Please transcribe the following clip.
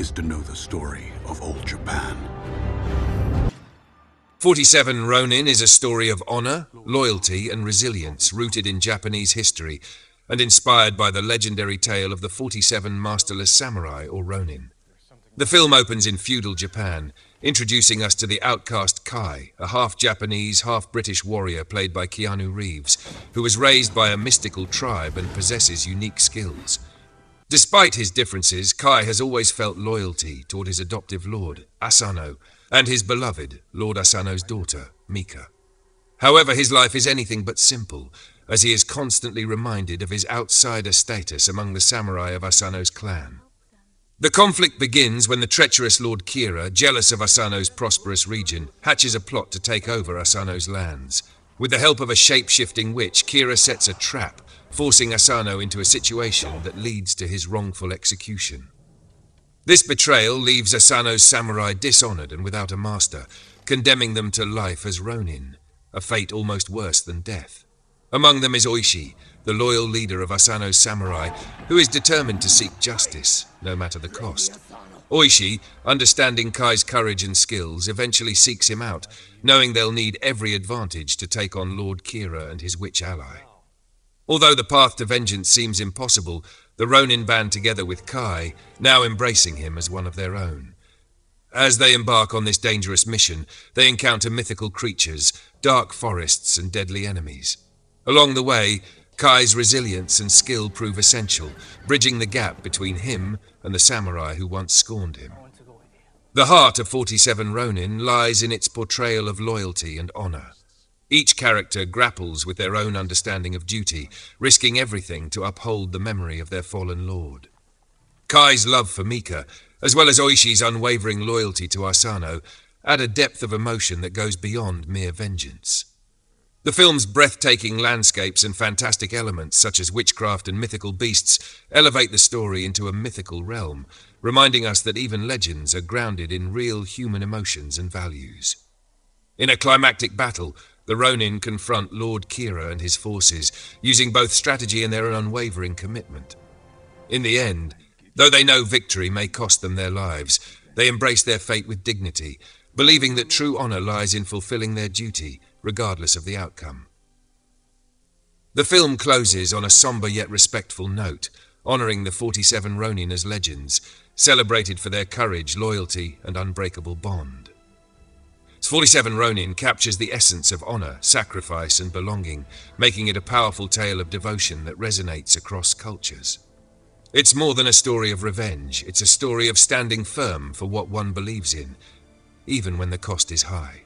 is to know the story of old Japan. 47 Ronin is a story of honor, loyalty, and resilience rooted in Japanese history and inspired by the legendary tale of the 47 masterless samurai or Ronin. The film opens in feudal Japan, introducing us to the outcast Kai, a half Japanese, half British warrior played by Keanu Reeves, who was raised by a mystical tribe and possesses unique skills. Despite his differences, Kai has always felt loyalty toward his adoptive lord, Asano, and his beloved, Lord Asano's daughter, Mika. However, his life is anything but simple, as he is constantly reminded of his outsider status among the samurai of Asano's clan. The conflict begins when the treacherous Lord Kira, jealous of Asano's prosperous region, hatches a plot to take over Asano's lands. With the help of a shape-shifting witch, Kira sets a trap, forcing Asano into a situation that leads to his wrongful execution. This betrayal leaves Asano's samurai dishonored and without a master, condemning them to life as ronin, a fate almost worse than death. Among them is Oishi, the loyal leader of Asano's samurai, who is determined to seek justice, no matter the cost. Oishi, understanding Kai's courage and skills, eventually seeks him out, knowing they'll need every advantage to take on Lord Kira and his witch ally. Although the path to vengeance seems impossible, the Ronin band together with Kai, now embracing him as one of their own. As they embark on this dangerous mission, they encounter mythical creatures, dark forests, and deadly enemies. Along the way, Kai's resilience and skill prove essential, bridging the gap between him and the samurai who once scorned him. The heart of 47 Ronin lies in its portrayal of loyalty and honor. Each character grapples with their own understanding of duty, risking everything to uphold the memory of their fallen lord. Kai's love for Mika, as well as Oishi's unwavering loyalty to Asano, add a depth of emotion that goes beyond mere vengeance. The film's breathtaking landscapes and fantastic elements, such as witchcraft and mythical beasts, elevate the story into a mythical realm, reminding us that even legends are grounded in real human emotions and values. In a climactic battle, the Ronin confront Lord Kira and his forces, using both strategy and their unwavering commitment. In the end, though they know victory may cost them their lives, they embrace their fate with dignity, believing that true honor lies in fulfilling their duty regardless of the outcome. The film closes on a somber yet respectful note, honoring the 47 Ronin as legends, celebrated for their courage, loyalty, and unbreakable bond. 47 Ronin captures the essence of honor, sacrifice, and belonging, making it a powerful tale of devotion that resonates across cultures. It's more than a story of revenge, it's a story of standing firm for what one believes in, even when the cost is high.